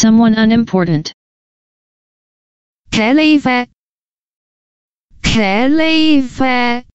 someone unimportant. Kelly 茄喱啡，茄喱啡。